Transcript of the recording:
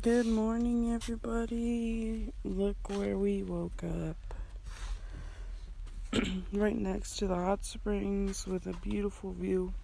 Good morning, everybody. Look where we woke up. right next to the hot springs with a beautiful view.